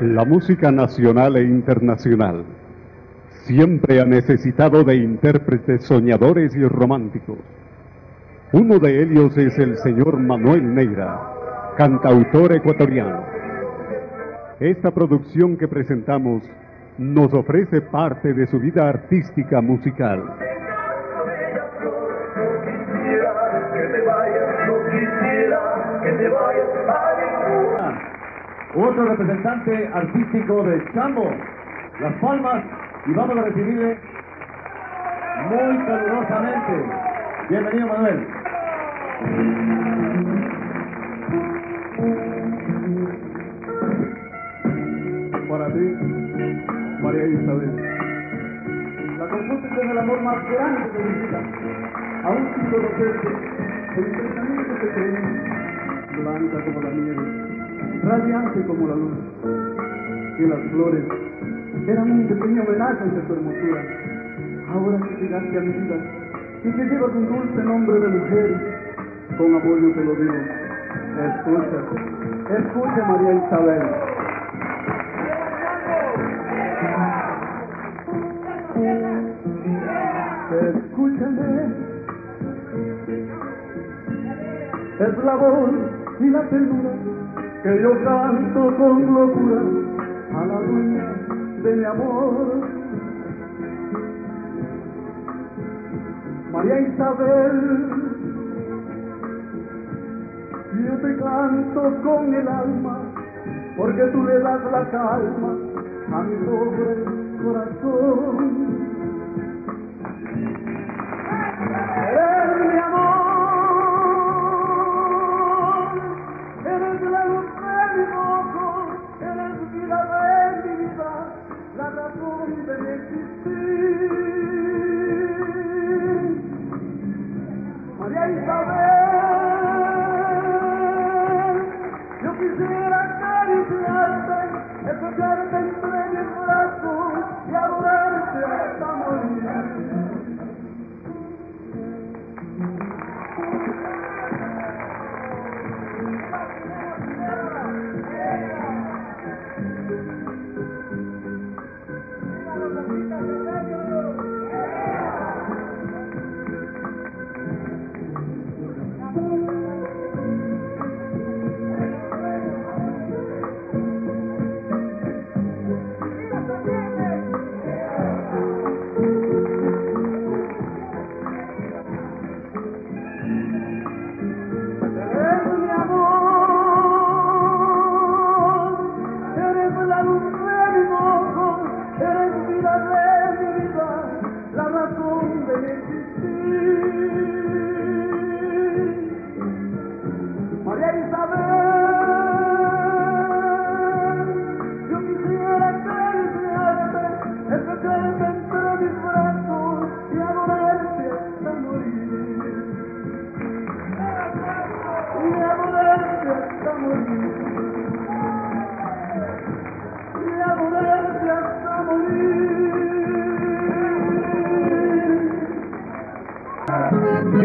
La música nacional e internacional siempre ha necesitado de intérpretes soñadores y románticos. Uno de ellos es el señor Manuel Neira, cantautor ecuatoriano. Esta producción que presentamos nos ofrece parte de su vida artística musical. Otro representante artístico de Chambo, Las Palmas, y vamos a recibirle muy calurosamente. Bienvenido Manuel. Para ti, María Isabel. La composición es el amor más grande de mi vida. Aún sin conocerte, el pensamiento te creí, blanca como la nieve, radiante como la luz. Y las flores eran un pequeño homenaje de tu hermosura. Ahora que llegaste a mi vida y que llevas un dulce nombre de mujer, con amor yo te lo digo. Escucha, escucha María Isabel. Escúchame. Es la voz y la ternura que yo canto con locura a la dueña de mi amor. María Isabel, yo te canto con el alma, porque tú le das la calma a mi pobre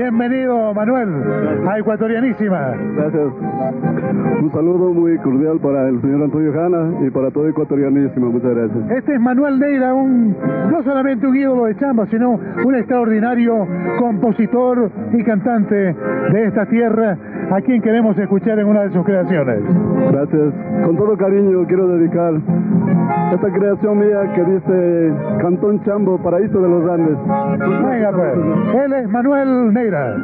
Bienvenido, Manuel, a Ecuatorianísima. Gracias. Un saludo muy cordial para el señor Antonio Jana y para todo Ecuatorianísimo. Muchas gracias. Este es Manuel Neira, un, no solamente un ídolo de chamba, sino un extraordinario compositor y cantante de esta tierra, a quien queremos escuchar en una de sus creaciones. Gracias. Con todo cariño quiero dedicar esta creación mía que dice Cantón Chambo, Paraíso de los Andes. Venga, pues. Él es Manuel Neira.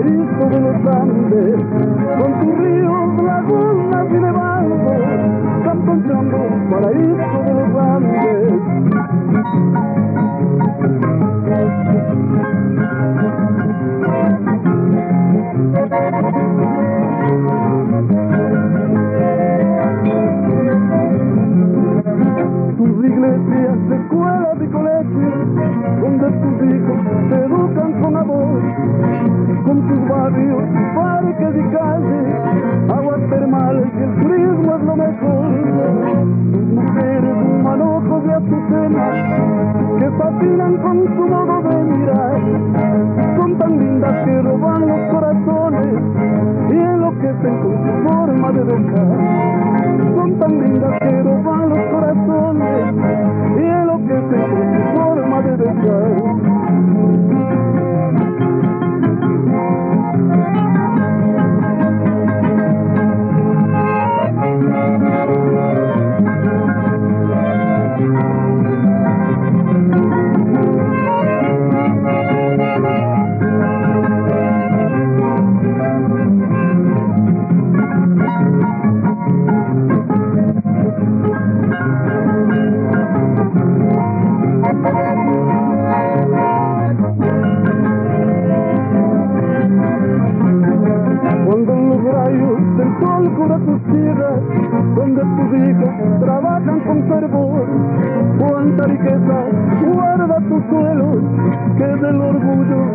paraíso de los Andes, con tus ríos, lagunas y nevados, cantonchando paraíso de los Andes. Tus iglesias, escuelas y colegios, donde tus hijos se con tus barrios, parques y calles, aguas termales y el turismo es lo mejor. Tus mujeres, un manojo de azucenas, que fascinan con su modo de mirar, son tan lindas que roban los corazones y enloquecen con su forma de besar. Cuánta riqueza guarda tus suelos, que del orgullo